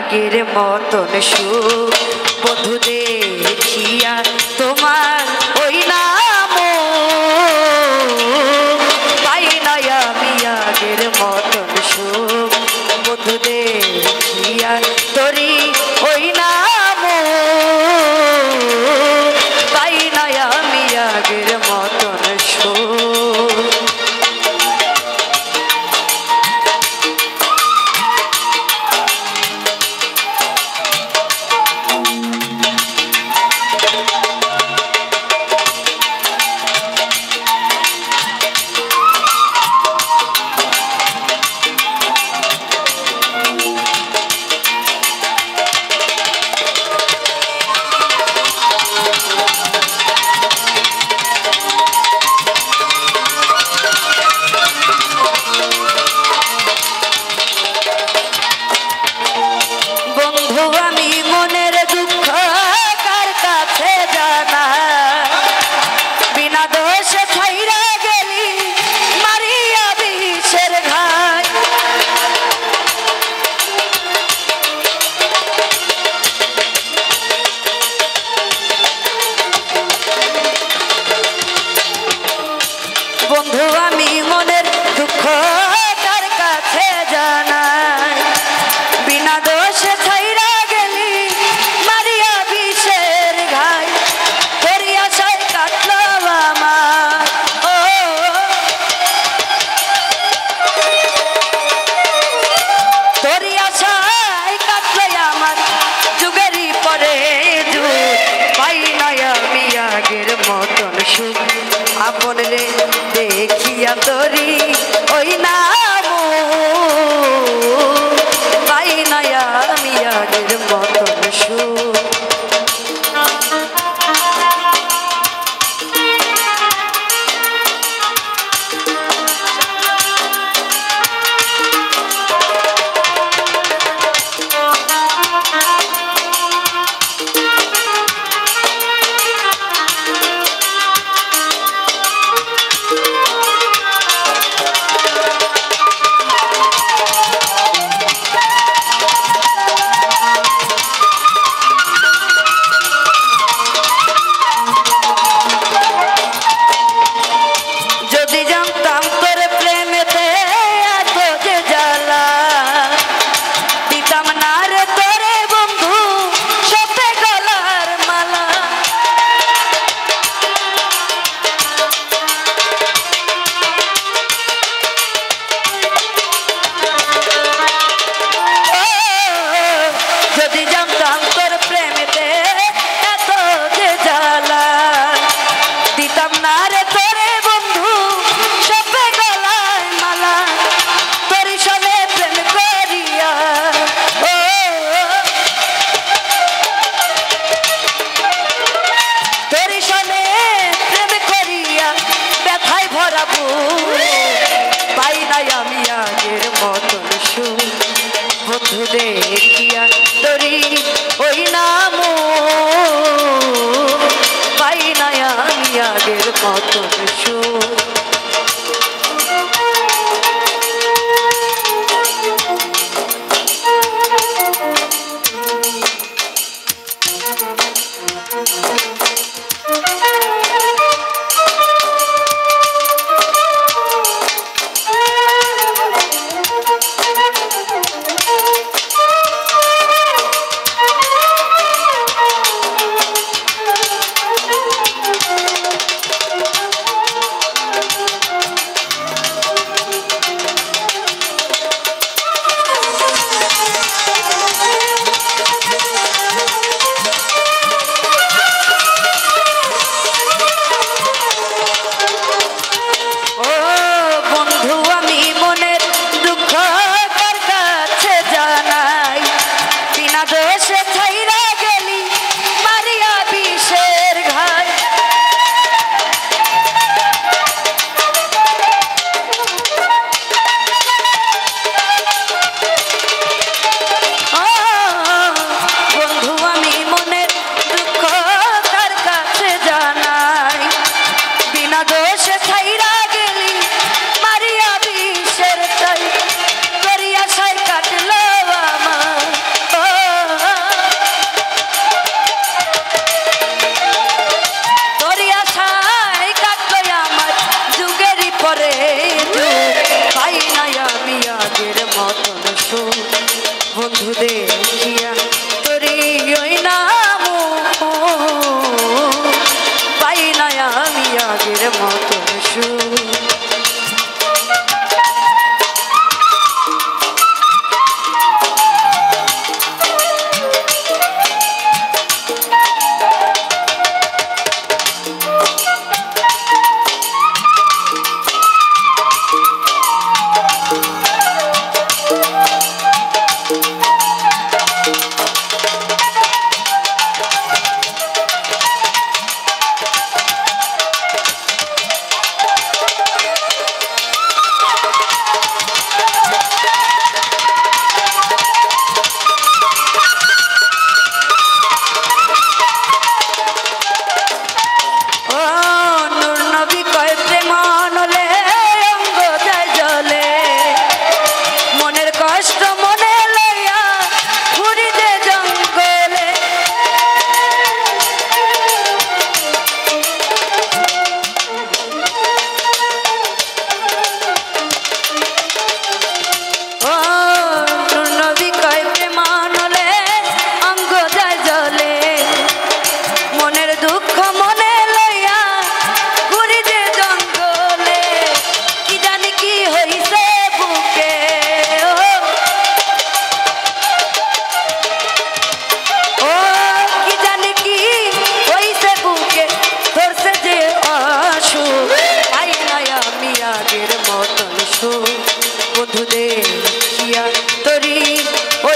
আগের মতন সু বধুদের দেখি অন্তরী সারা পাই নাই আমি আগের মতন সুর। বধু দেখিয়া তরি ওই নাম পাই নাই আমি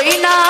reina.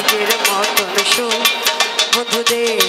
আগের মতন সুখ বন্ধুদের